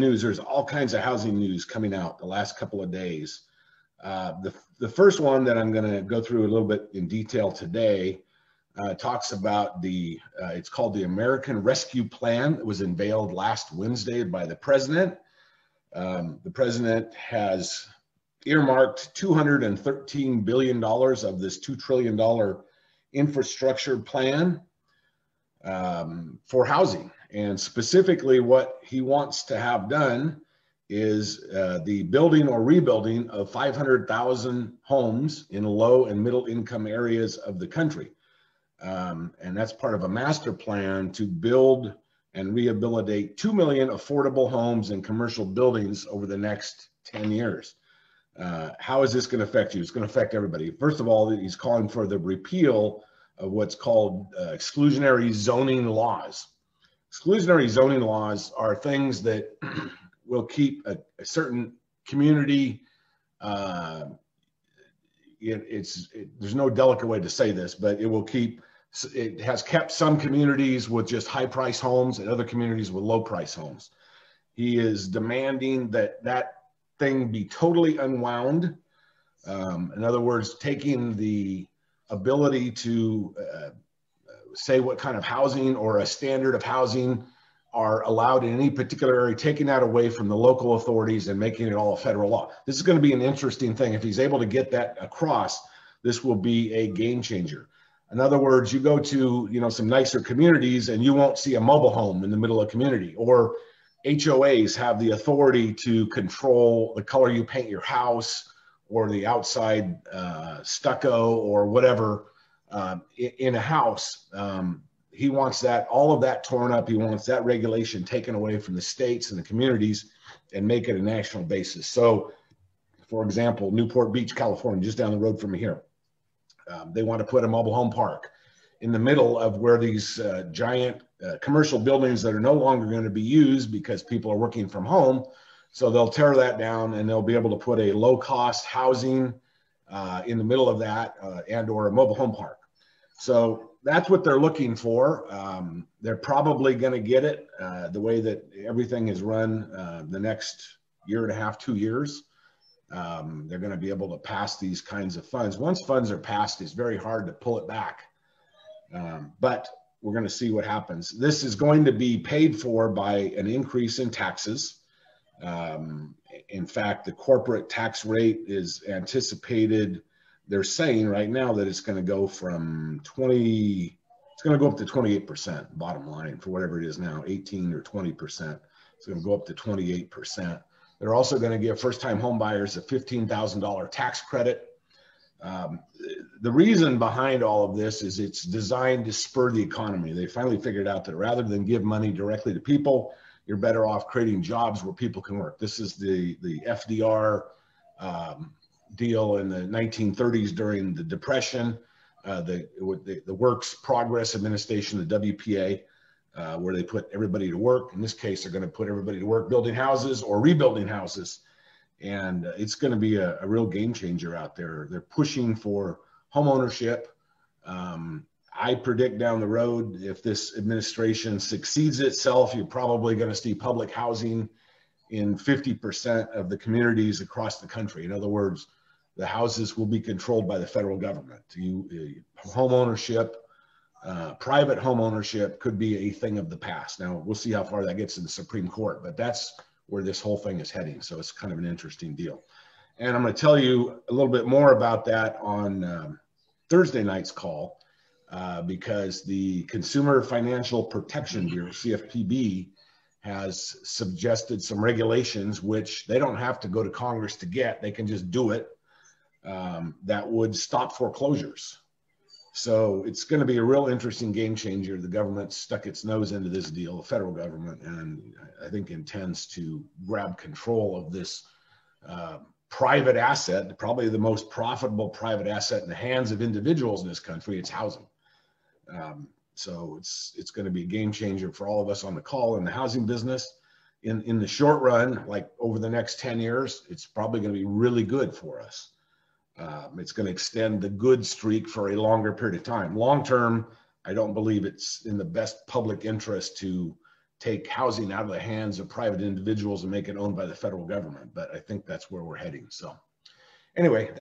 news. There's all kinds of housing news coming out the last couple of days. Uh, the, the first one that I'm going to go through a little bit in detail today uh, talks about the, uh, it's called the American Rescue Plan. It was unveiled last Wednesday by the president. Um, the president has earmarked $213 billion of this $2 trillion infrastructure plan um, for housing. And specifically, what he wants to have done is uh, the building or rebuilding of 500,000 homes in low and middle income areas of the country. Um, and that's part of a master plan to build and rehabilitate 2 million affordable homes and commercial buildings over the next 10 years. Uh, how is this going to affect you? It's going to affect everybody. First of all, he's calling for the repeal of what's called uh, exclusionary zoning laws. Exclusionary zoning laws are things that will keep a, a certain community. Uh, it, it's it, there's no delicate way to say this, but it will keep. It has kept some communities with just high price homes and other communities with low price homes. He is demanding that that thing be totally unwound. Um, in other words, taking the ability to uh, say what kind of housing or a standard of housing are allowed in any particular area, taking that away from the local authorities and making it all federal law. This is going to be an interesting thing. If he's able to get that across, this will be a game changer. In other words, you go to you know some nicer communities and you won't see a mobile home in the middle of community, or HOAs have the authority to control the color you paint your house or the outside uh, stucco or whatever uh, in, in, a house. Um, he wants that, all of that torn up. He wants that regulation taken away from the states and the communities and make it a national basis. So, for example, Newport Beach, California, just down the road from here, um, they want to put a mobile home park in the middle of where these uh, giant uh, commercial buildings that are no longer going to be used because people are working from home. So they'll tear that down and they'll be able to put a low cost housing uh, in the middle of that uh, and or a mobile home park. So that's what they're looking for. Um, they're probably going to get it uh, the way that everything is run uh, the next year and a half, two years. Um, they're going to be able to pass these kinds of funds. Once funds are passed, it's very hard to pull it back. Um, but we're going to see what happens. This is going to be paid for by an increase in taxes. Um, in fact, the corporate tax rate is anticipated. They're saying right now that it's going to go from 20, it's going to go up to 28% bottom line for whatever it is now, 18 or 20%. It's going to go up to 28%. They're also going to give first time homebuyers a $15,000 tax credit um, the reason behind all of this is it's designed to spur the economy. They finally figured out that rather than give money directly to people, you're better off creating jobs where people can work. This is the the FDR um, deal in the 1930s during the Depression, uh, the, the, the Works Progress Administration, the WPA, uh, where they put everybody to work. In this case, they're going to put everybody to work building houses or rebuilding houses and it's going to be a, a, real game changer out there. They're pushing for home ownership. Um, I predict down the road, if this administration succeeds itself, you're probably going to see public housing in 50% of the communities across the country. In other words, the houses will be controlled by the federal government. You, home ownership, uh, private home ownership could be a thing of the past. Now we'll see how far that gets in the Supreme Court, but that's where this whole thing is heading. So it's kind of an interesting deal. And I'm going to tell you a little bit more about that on um, Thursday night's call uh, because the Consumer Financial Protection Bureau, CFPB, has suggested some regulations which they don't have to go to Congress to get, they can just do it, um, that would stop foreclosures. So it's going to be a real interesting game changer. The government stuck its nose into this deal, the federal government, and I think intends to grab control of this uh, private asset, probably the most profitable private asset in the hands of individuals in this country. It's housing. Um, so it's it's going to be a game changer for all of us on the call in the housing business. In in the short run, like over the next 10 years, it's probably going to be really good for us. Um, it's going to extend the good streak for a longer period of time. Long term, I don't believe it's in the best public interest to take housing out of the hands of private individuals and make it owned by the federal government. But I think that's where we're heading. So anyway,